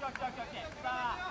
Okay, okay, okay. Stop.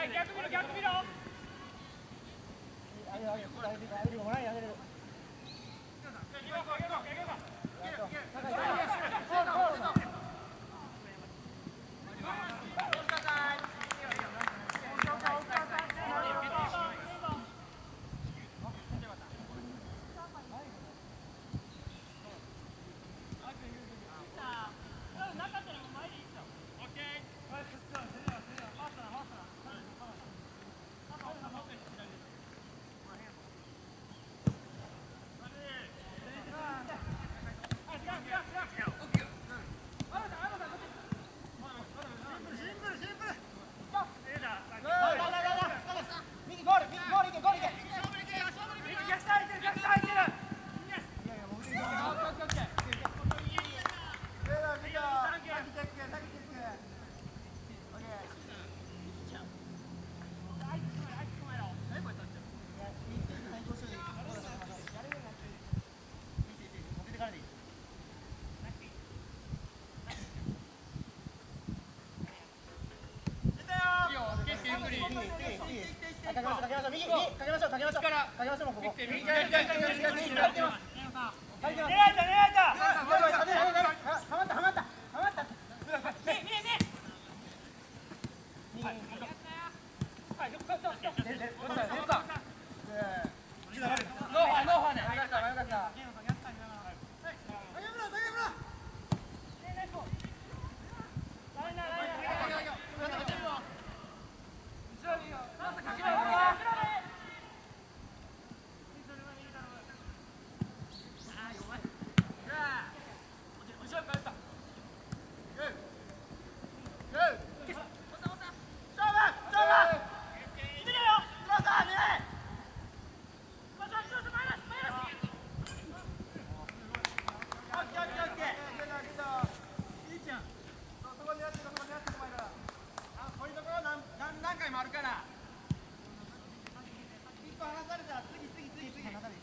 Vai, quer comigo, quer comigo. 右かけましょうかけましょう。かけましょうもうここ右右左左左左左左入ってます入ってます狙えた狙えたはいよかったよかった出る出る出る出るかノーハーノーハーねよかったよかった何回もあるから一個離されたら次次次次離される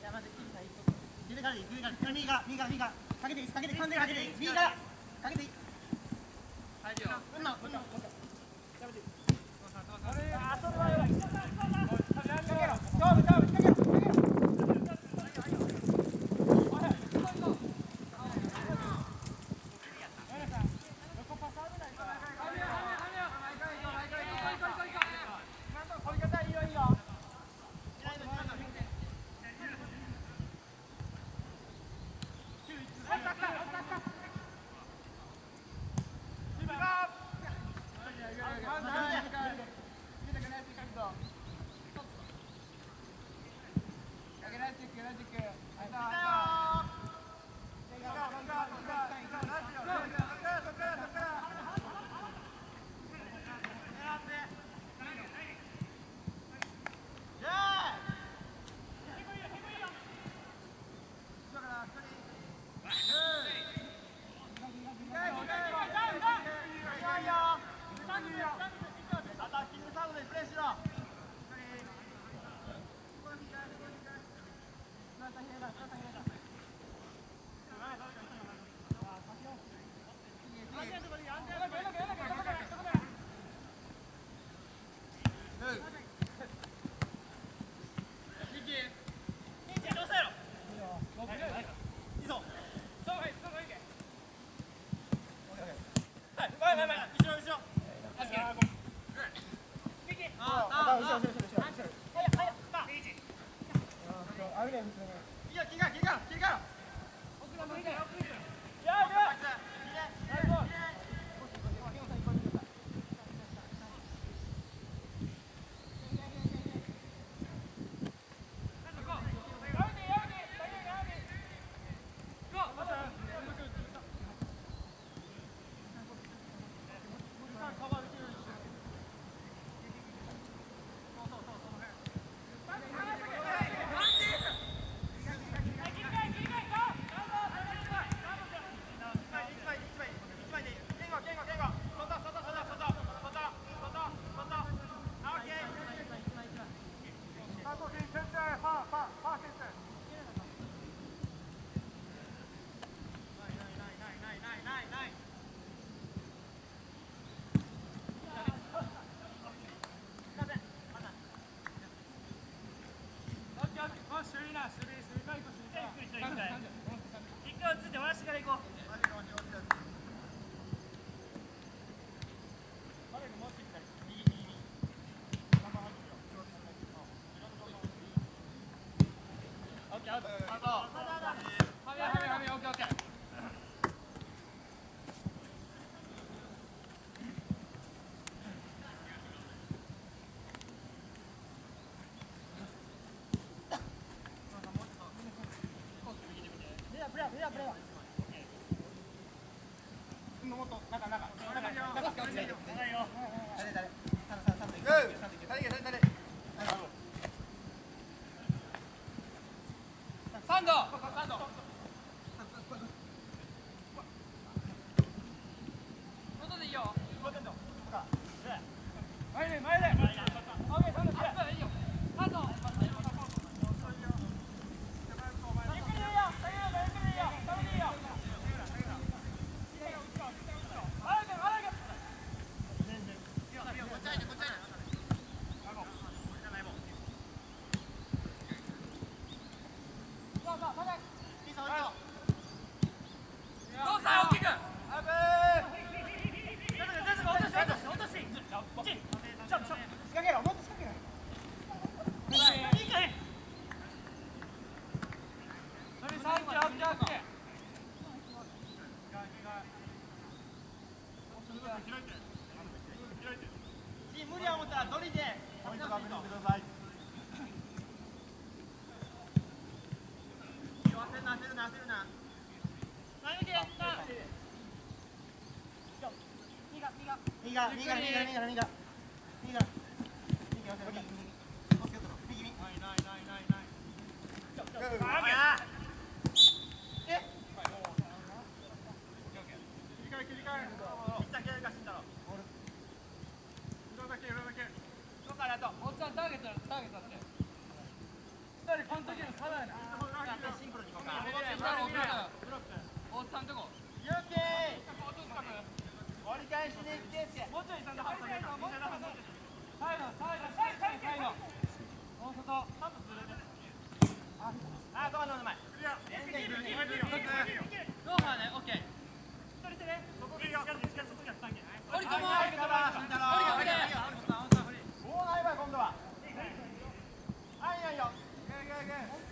じゃあまず切るから一個出てからでいい右から右から右から右からかけていいかけて完全にかけていい右からかけて。いい回落ちて回してから行こう。あ 가. ターゲットだって。Yeah, yeah.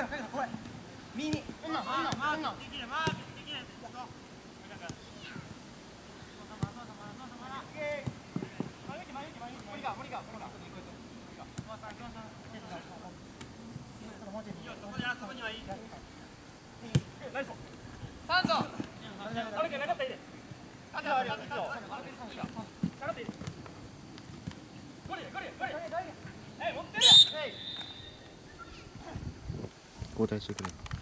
入はい、持ってる。い。交代してくれ。